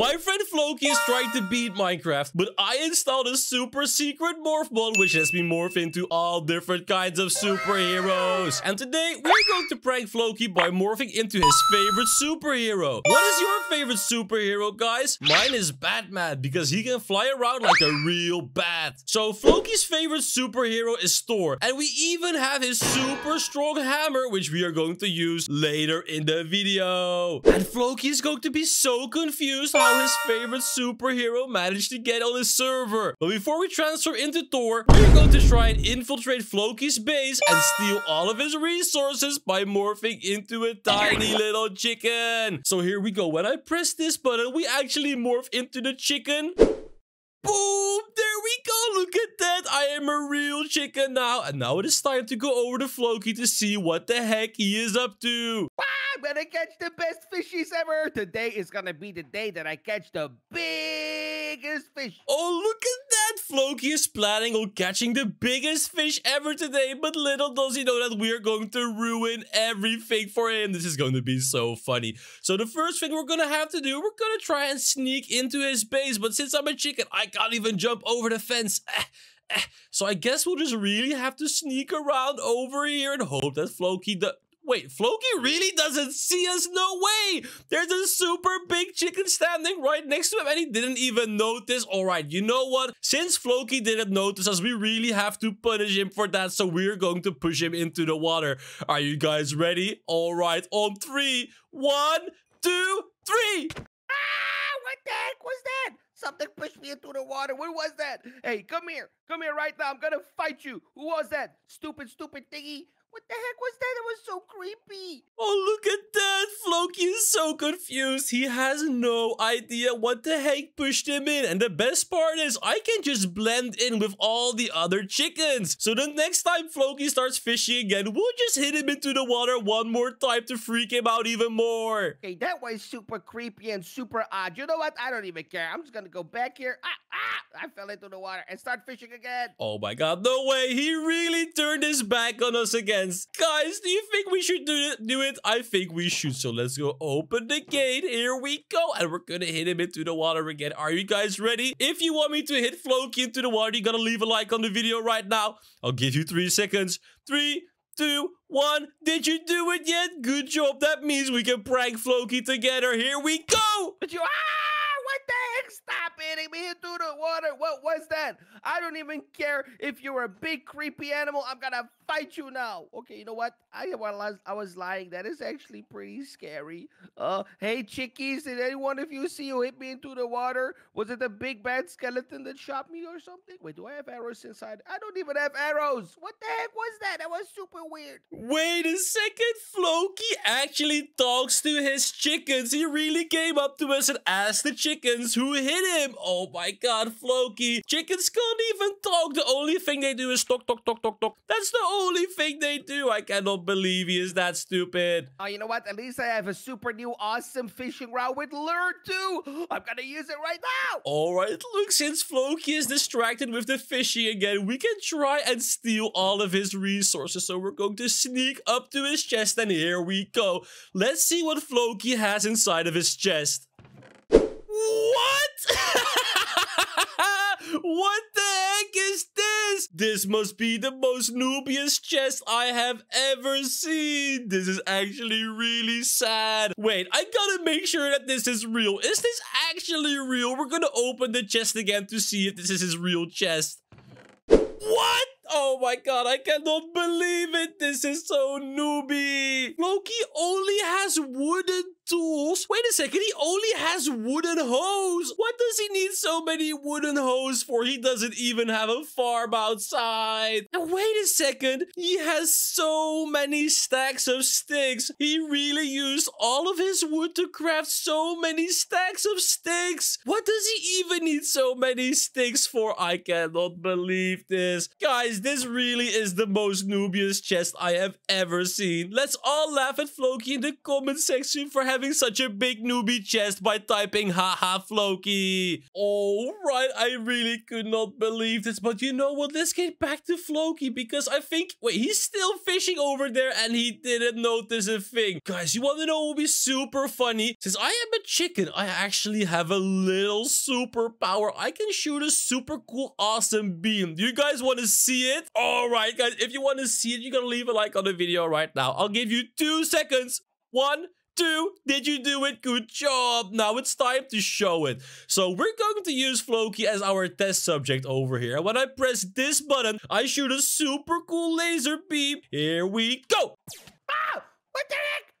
My friend Floki is trying to beat Minecraft, but I installed a super secret morph mod, which lets me morph into all different kinds of superheroes. And today, we're going to prank Floki by morphing into his favorite superhero. What is your favorite superhero, guys? Mine is Batman, because he can fly around like a real bat. So Floki's favorite superhero is Thor, and we even have his super strong hammer, which we are going to use later in the video. And Floki is going to be so confused how his favorite superhero managed to get on his server. But before we transfer into Thor, we're going to try and infiltrate Floki's base and steal all of his resources by morphing into a tiny little chicken. So here we go. When I press this button, we actually morph into the chicken. Boom! There we go! Look at that! I am a real chicken now. And now it is time to go over to Floki to see what the heck he is up to. I'm gonna catch the best fishies ever. Today is gonna be the day that I catch the biggest fish. Oh, look at that! Floki is planning on catching the biggest fish ever today, but little does he know that we are going to ruin everything for him. This is going to be so funny. So the first thing we're gonna have to do, we're gonna try and sneak into his base, but since I'm a chicken, I can't even jump over the fence. Eh, eh. So I guess we'll just really have to sneak around over here and hope that Floki does... Wait, Floki really doesn't see us? No way! There's a super big chicken standing right next to him and he didn't even notice. Alright, you know what? Since Floki didn't notice us, we really have to punish him for that. So we're going to push him into the water. Are you guys ready? Alright, on three, one, two, three! Ah, what the heck was that? Something pushed me into the water. What was that? Hey, come here. Come here right now. I'm gonna fight you. Who was that? Stupid, stupid thingy. What the heck was that? It was so creepy. Oh, look at that. Floki is so confused. He has no idea what the heck pushed him in. And the best part is I can just blend in with all the other chickens. So the next time Floki starts fishing again, we'll just hit him into the water one more time to freak him out even more. Okay, that was super creepy and super odd. You know what? I don't even care. I'm just gonna go back here. Ah, ah! I fell into the water and start fishing again. Oh my god, no way. He really turned his back on us again. Guys, do you think we should do it? Do it? I think we should. So let's go open the gate. Here we go. And we're gonna hit him into the water again. Are you guys ready? If you want me to hit Floki into the water, you gotta leave a like on the video right now. I'll give you three seconds. Three, two, one. Did you do it yet? Good job. That means we can prank Floki together. Here we go. You, what the heck? Stop hitting me into the water. What was that? I don't even care if you're a big creepy animal. I'm gonna fight you now. Okay, you know what? I was I was lying. That is actually pretty scary. Uh, hey chickies, did anyone of you see who hit me into the water? Was it a big bad skeleton that shot me or something? Wait, do I have arrows inside? I don't even have arrows. What the heck was that? That was super weird. Wait a second. Floki actually talks to his chickens. He really came up to us and asked the chickens who hit him. Oh my god, Floki. Chickens can't even talk. The only thing they do is talk, talk, talk, talk, talk. That's the only thing they do. I cannot believe he is that stupid. Oh, you know what? At least I have a super new awesome fishing rod with lure too. I'm gonna use it right now. All right, look, since Floki is distracted with the fishing again, we can try and steal all of his resources. So we're going to sneak up to his chest and here we go. Let's see what Floki has inside of his chest. What? what the heck is this? This must be the most noobiest chest I have ever seen. This is actually really sad. Wait, I gotta make sure that this is real. Is this actually real? We're gonna open the chest again to see if this is his real chest. What? Oh my god, I cannot believe it. This is so newbie. Floki only has wooden tools. Wait a second, he only has wooden hoes. What does he need so many wooden hoes for? He doesn't even have a farm outside. And wait a second, he has so many stacks of sticks. He really used all of his wood to craft so many stacks of sticks. What does he even need so many sticks for? I cannot believe this. Guys, this really is the most noobiest chest I have ever seen. Let's all laugh at Floki in the comment section for having having such a big newbie chest by typing haha Floki. Alright, I really could not believe this, but you know what? Let's get back to Floki because I think, wait, he's still fishing over there and he didn't notice a thing. Guys, you want to know what would be super funny? Since I am a chicken, I actually have a little superpower. I can shoot a super cool, awesome beam. Do you guys want to see it? Alright, guys, if you want to see it, you gotta leave a like on the video right now. I'll give you two seconds. One, two. Did you do it? Good job. Now it's time to show it. So we're going to use Floki as our test subject over here. And when I press this button, I shoot a super cool laser beam. Here we go. Ah! What the heck?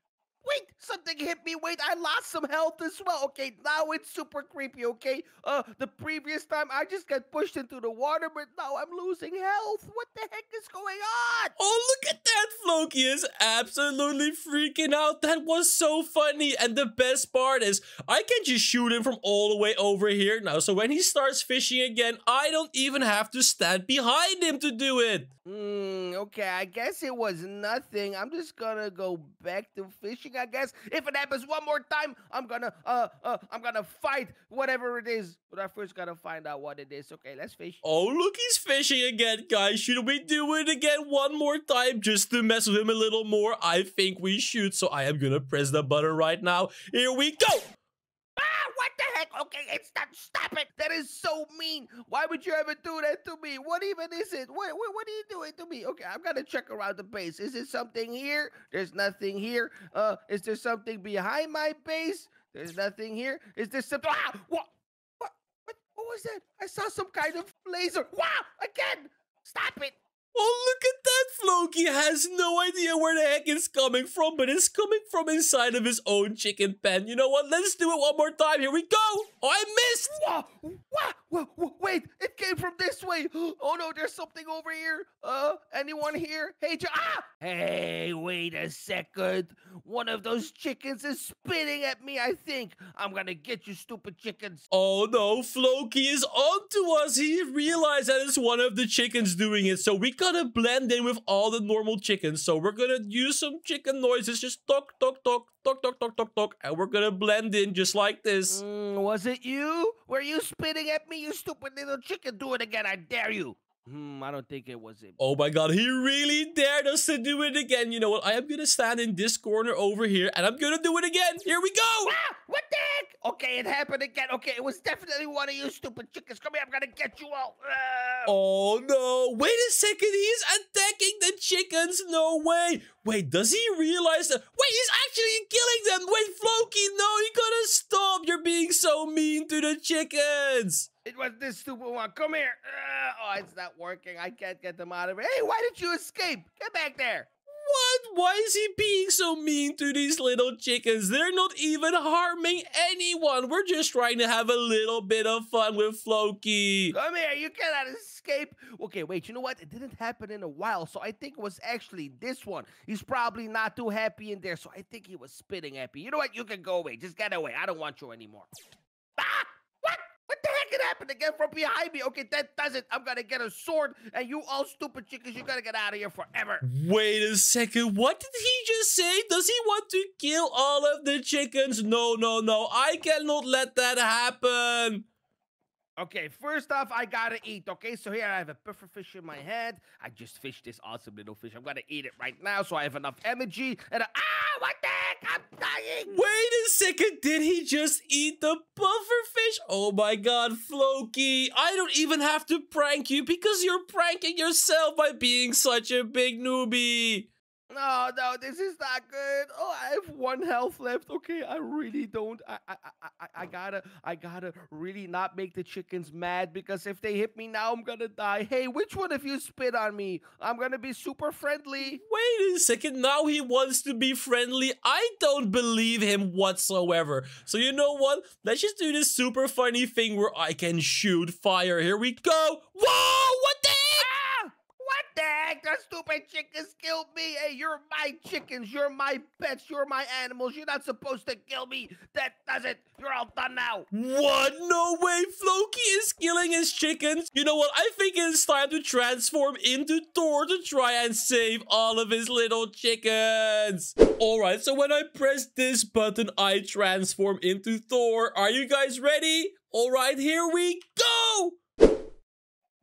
Wait, something hit me. Wait, I lost some health as well. Okay, now it's super creepy, okay? Uh, the previous time I just got pushed into the water, but now I'm losing health. What the heck is going on? Oh, look at that. Floki is absolutely freaking out. That was so funny. And the best part is I can just shoot him from all the way over here now. So when he starts fishing again, I don't even have to stand behind him to do it. Hmm, okay, I guess it was nothing. I'm just gonna go back to fishing, I guess. If it happens one more time, I'm gonna, uh, uh, I'm gonna fight whatever it is. But I first gotta find out what it is. Okay, let's fish. Oh, look, he's fishing again, guys. Should we do it again one more time just to mess with him a little more? I think we should. So I am gonna press the button right now. Here we go. Heck? Okay, it's not. Stop it. That is so mean. Why would you ever do that to me? What even is it? What, what, what are you doing to me? Okay, I'm gonna check around the base. Is there something here? There's nothing here. Uh, is there something behind my base? There's nothing here. Is there something? Ah, what? What? What? What was that? I saw some kind of laser. Wow! Again! Stop it! Oh, look at that. Floki has no idea where the heck it's coming from, but it's coming from inside of his own chicken pen. You know what? Let's do it one more time. Here we go. Oh, I missed. Whoa, whoa, whoa, whoa, wait, it came from this way. Oh no, there's something over here. Uh, anyone here? Hey, Jo- ah! Hey, wait a second. One of those chickens is spitting at me, I think. I'm gonna get you, stupid chickens. Oh no, Floki is on to us. He realized that it's one of the chickens doing it. So we gotta blend in with all the normal chickens. So we're gonna use some chicken noises. Just talk, talk, talk, talk, talk, talk, talk, talk. And we're gonna blend in just like this. Mm, was it you? Were you spitting at me, you stupid little chicken? Do it again, I dare you. Hmm, I don't think it was him. Oh my god, he really dared us to do it again. You know what? I am gonna stand in this corner over here and I'm gonna do it again. Here we go. Ah, what the heck? Okay, it happened again. Okay, it was definitely one of you stupid chickens. Come here, I'm gonna get you all. Ah. Oh no, wait a second, he's attacking the chickens, no way. Wait, does he realize that? Wait, he's actually killing them. Wait, Floki, no, you gotta stop. You're being so mean to the chickens. It was this stupid one. Come here. Ah, oh, it's not working. I can't get them out of here. Hey, why did you escape? Get back there. What? Why is he being so mean to these little chickens? They're not even harming anyone. We're just trying to have a little bit of fun with Floki. Come here. You cannot escape. Okay, wait. You know what? It didn't happen in a while, so I think it was actually this one. He's probably not too happy in there, so I think he was spitting at me. You know what? You can go away. Just get away. I don't want you anymore. Ah! What? What the heck? It happened again from behind me. Okay, that does it. I'm gonna get a sword, and you all stupid chickens, you gotta get out of here forever. Wait a second. What did he just say? Does he want to kill all of the chickens? No, no, no. I cannot let that happen. Okay, first off, I gotta eat. Okay, so here I have a puffer fish in my hand. I just fished this awesome little fish. I'm gonna eat it right now, so I have enough energy. And I, ah, what the heck? I'm dying. Wait a second. Did he just eat the puffer fish? Oh my god, Floki. I don't even have to prank you because you're pranking yourself by being such a big newbie. No, no, this is not good. Oh, I have one health left. Okay, I really don't. I, I, I, I- gotta, I gotta really not make the chickens mad because if they hit me now, I'm gonna die. Hey, which one of you spit on me? I'm gonna be super friendly. Wait a second. Now he wants to be friendly. I don't believe him whatsoever. So you know what? Let's just do this super funny thing where I can shoot fire. Here we go. Whoa! The heck? The stupid chickens killed me. Hey, you're my chickens. You're my pets. You're my animals. You're not supposed to kill me. That does it. You're all done now. What? No way. Floki is killing his chickens. You know what? I think it's time to transform into Thor to try and save all of his little chickens. Alright, so when I press this button, I transform into Thor. Are you guys ready? Alright, here we go!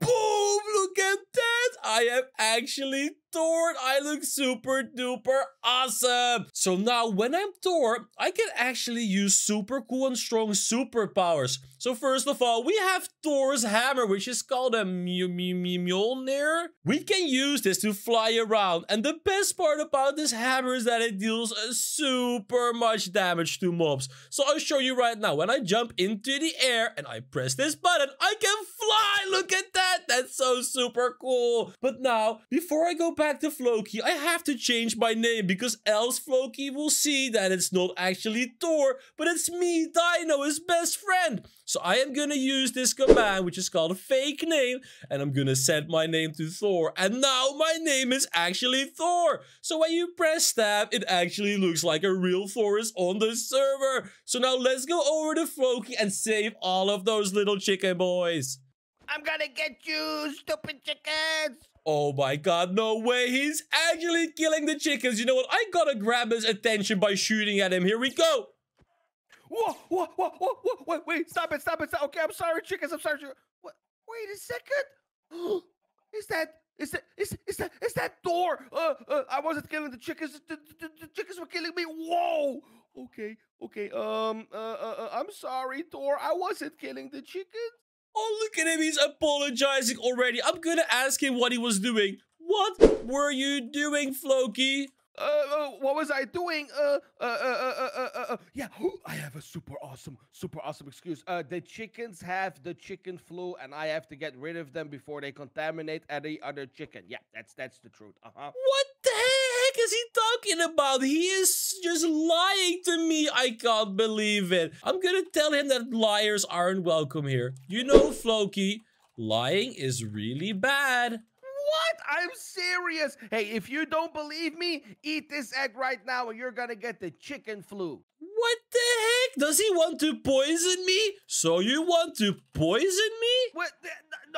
Boom! Look at that! I am actually Thor. I look super duper awesome. So now when I'm Thor, I can actually use super cool and strong superpowers. So first of all, we have Thor's hammer, which is called a Mjolnir. We can use this to fly around. And the best part about this hammer is that it deals uh, super much damage to mobs. So I'll show you right now. When I jump into the air and I press this button, I can fly. Look at that. That's so super cool. But now, before I go back to Floki, I have to change my name because else Floki will see that it's not actually Thor, but it's me, Dino, his best friend. So I am gonna use this command, which is called a fake name, and I'm gonna set my name to Thor. And now my name is actually Thor. So when you press tab, it actually looks like a real Thor is on the server. So now let's go over to Floki and save all of those little chicken boys. I'm gonna get you, stupid chickens. Oh my god, no way. He's actually killing the chickens. You know what? I gotta grab his attention by shooting at him. Here we go. Whoa, whoa, whoa, whoa, whoa, wait, wait, stop it, stop it, stop. Okay, I'm sorry, chickens, I'm sorry. What? Wait a second. is that, is that, is, is that, is that Thor? Uh, uh, I wasn't killing the chickens. The, the, the chickens were killing me. Whoa. Okay, okay. Um, uh, uh, uh, I'm sorry, Thor. I wasn't killing the chickens. Oh, look at him. He's apologizing already. I'm gonna ask him what he was doing. What were you doing, Floki? Uh, uh, what was I doing? Uh, uh, uh, uh, uh, uh, uh yeah, I have a super awesome, super awesome excuse. Uh, the chickens have the chicken flu, and I have to get rid of them before they contaminate any other chicken. Yeah, that's that's the truth. Uh huh. What is he talking about? He is just lying to me. I can't believe it. I'm gonna tell him that liars aren't welcome here. You know, Floki, lying is really bad. What? I'm serious. Hey, if you don't believe me, eat this egg right now and you're gonna get the chicken flu. What the heck? Does he want to poison me? So you want to poison me? What?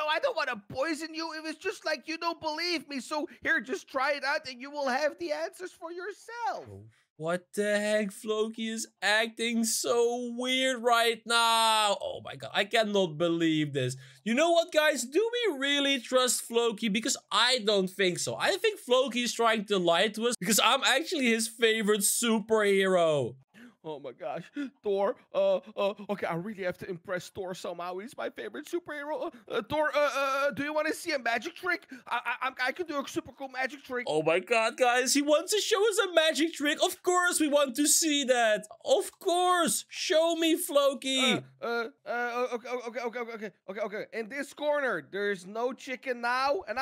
No, I don't want to poison you. It was just like you don't believe me. So here, just try it out and you will have the answers for yourself. Oh. What the heck? Floki is acting so weird right now. Oh my god, I cannot believe this. You know what, guys? Do we really trust Floki? Because I don't think so. I think Floki is trying to lie to us because I'm actually his favorite superhero. Oh my gosh, Thor. Uh, uh. Okay, I really have to impress Thor somehow. He's my favorite superhero. Uh, uh Thor. Uh, uh, do you want to see a magic trick? I, I, I can do a super cool magic trick. Oh my god, guys! He wants to show us a magic trick. Of course, we want to see that. Of course, show me, Floki. Uh, uh, uh okay, okay, okay, okay, okay, okay. In this corner, there's no chicken now, and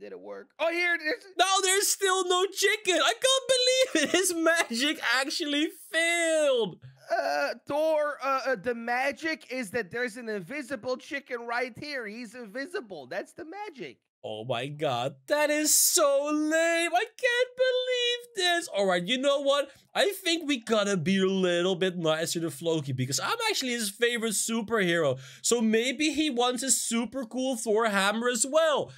now it didn't work. Oh, here it is. No, there's still no chicken. I can't believe it. His magic actually failed. Uh, Thor, uh, uh, the magic is that there's an invisible chicken right here. He's invisible. That's the magic. Oh my god, that is so lame. I can't believe this. All right, you know what? I think we gotta be a little bit nicer to Floki because I'm actually his favorite superhero. So maybe he wants a super cool Thor hammer as well.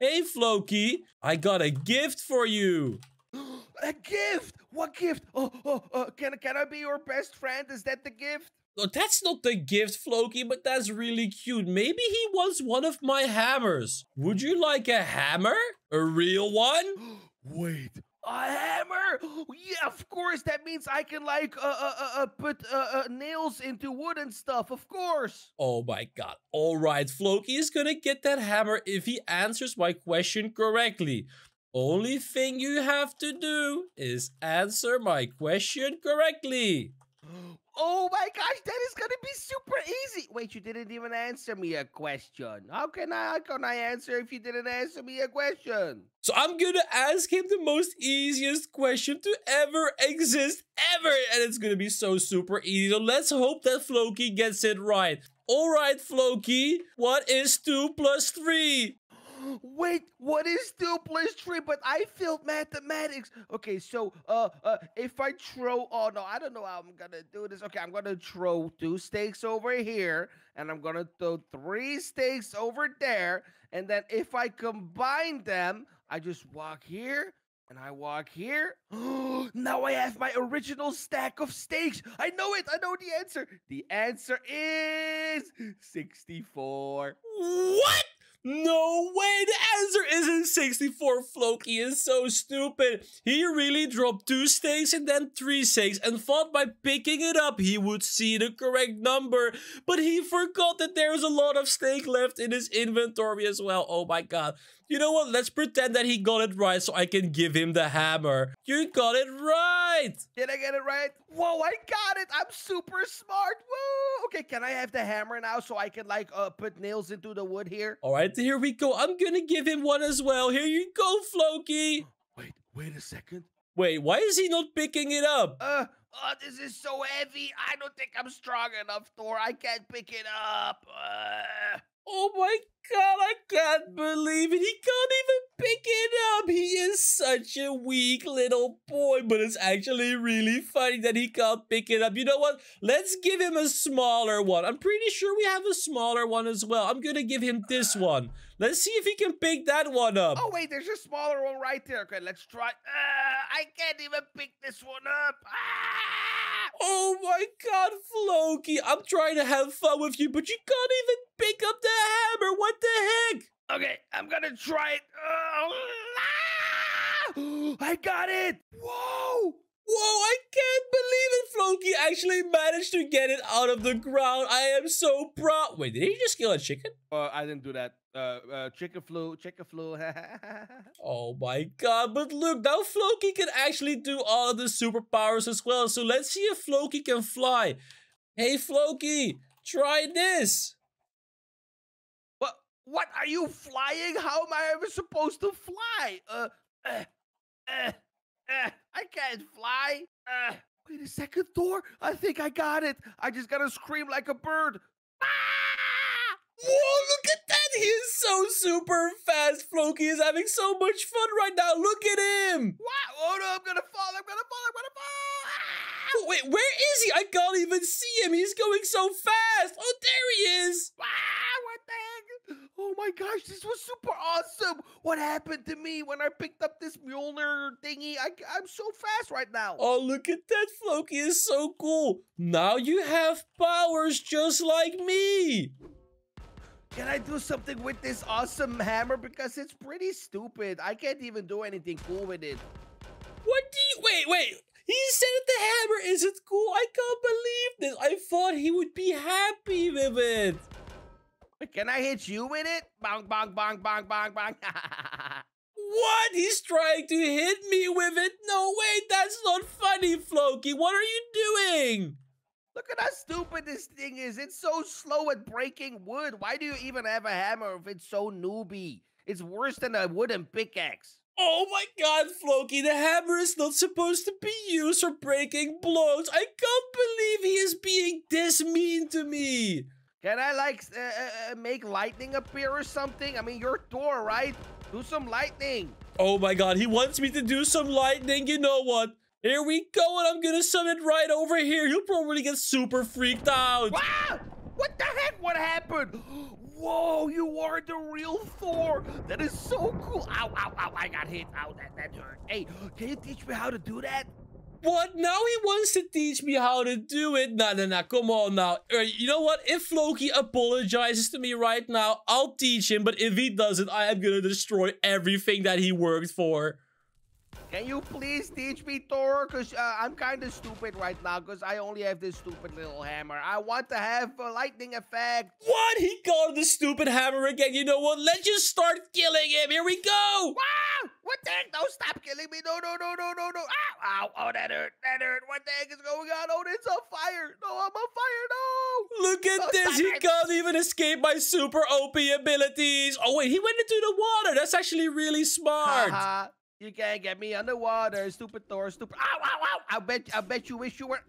Hey, Floki, I got a gift for you. a gift? What gift? Oh, oh, oh, can, can I be your best friend? Is that the gift? No, that's not the gift, Floki, but that's really cute. Maybe he wants one of my hammers. Would you like a hammer? A real one? Wait, a hammer? Yeah, of course. That means I can like uh, uh, uh, uh put uh, uh, nails into wood and stuff. Of course. Oh my god. All right, Floki is gonna get that hammer if he answers my question correctly. Only thing you have to do is answer my question correctly. Oh my gosh, that is gonna be super easy. Wait, you didn't even answer me a question. How can I how can I answer if you didn't answer me a question? So I'm gonna ask him the most easiest question to ever exist ever, and it's gonna be so super easy. So let's hope that Floki gets it right. All right, Floki, what is two plus three? Wait, what is two plus three? But I failed mathematics. Okay, so uh, uh, if I throw, oh no, I don't know how I'm gonna do this. Okay, I'm gonna throw two steaks over here, and I'm gonna throw three steaks over there, and then if I combine them, I just walk here. And I walk here. now I have my original stack of steaks. I know it. I know the answer. The answer is 64. What? No way, the answer isn't 64. Floki is so stupid. He really dropped two steaks and then three steaks and thought by picking it up he would see the correct number. But he forgot that there's a lot of steak left in his inventory as well. Oh my god. You know what? Let's pretend that he got it right so I can give him the hammer. You got it right. Did I get it right? Whoa, I got it. I'm super smart. Woo. Okay, can I have the hammer now so I can like uh, put nails into the wood here? All right, here we go. I'm gonna give him one as well. Here you go, Floki. Wait, wait a second. Wait, why is he not picking it up? Uh, oh, this is so heavy. I don't think I'm strong enough, Thor. I can't pick it up. Uh... Oh my god, I can't believe it. He can't even pick it up. He is such a weak little boy, but it's actually really funny that he can't pick it up. You know what? Let's give him a smaller one. I'm pretty sure we have a smaller one as well. I'm gonna give him this one. Let's see if he can pick that one up. Oh, wait, there's a smaller one right there. Okay, let's try. Uh, I can't even pick this one up. Ah! Oh my god, Floki. I'm trying to have fun with you, but you can't even pick up the hammer. What the heck? Okay, I'm gonna try it. Ah! I got it. Whoa. Whoa, I can't believe it. Floki actually managed to get it out of the ground. I am so proud. Wait, did he just kill a chicken? Uh, I didn't do that. Uh, uh, chicken flu, chicken flu. oh my god, but look, now Floki can actually do all of the superpowers as well. So let's see if Floki can fly. Hey, Floki, try this. What? What? Are you flying? How am I ever supposed to fly? Uh, uh, uh, uh I can't fly. Uh, wait a second, Thor. I think I got it. I just gotta scream like a bird. Ah! Whoa, look at that! He is so super fast. Floki is having so much fun right now. Look at him! Wow! Oh no, I'm gonna fall, I'm gonna fall, I'm gonna fall! Ah! Wait, where is he? I can't even see him. He's going so fast. Oh, there he is. Wow, what the heck? Oh my gosh, this was super awesome. What happened to me when I picked up this Mjolnir thingy? I, I'm so fast right now. Oh, look at that. Floki is so cool. Now you have powers just like me. Can I do something with this awesome hammer? Because it's pretty stupid. I can't even do anything cool with it. What do you... Wait, wait. He said that the hammer isn't cool. I can't believe this. I thought he would be happy with it. Can I hit you with it? Bang, bang, bang, bang, bang, bang. what? He's trying to hit me with it? No, wait. That's not funny, Floki. What are you doing? Look at how stupid this thing is. It's so slow at breaking wood. Why do you even have a hammer if it's so newbie? It's worse than a wooden pickaxe. Oh my god, Floki, the hammer is not supposed to be used for breaking blocks. I can't believe he is being this mean to me. Can I, like, uh, uh, uh make lightning appear or something? I mean, you're Thor, right? Do some lightning. Oh my god, he wants me to do some lightning. You know what? Here we go, and I'm gonna summon it right over here. You'll probably get super freaked out. Wow! What the heck? What happened? Whoa, you are the real Thor. That is so cool. Ow, ow, ow, I got hit. Ow, that, that hurt. Hey, can you teach me how to do that? What? Now he wants to teach me how to do it? Nah, nah, nah. Come on now. You know what? If Floki apologizes to me right now, I'll teach him. But if he doesn't, I am gonna destroy everything that he worked for. Can you please teach me Thor? Because uh, I'm kind of stupid right now because I only have this stupid little hammer. I want to have a lightning effect. What? He got the stupid hammer again. You know what? Let's just start killing him. Here we go. Wow! What the heck? Don't stop killing me. No, no, no, no, no, no. Ow, ow. Oh, that hurt. That hurt. What the heck is going on? Oh, it's on fire. No, I'm on fire. No. Look at this. He it. can't even escape my super OP abilities. Oh, wait. He went into the water. That's actually really smart. You can't get me underwater, stupid Thor, stupid. Ow, ow, ow! I bet, I bet you wish you were.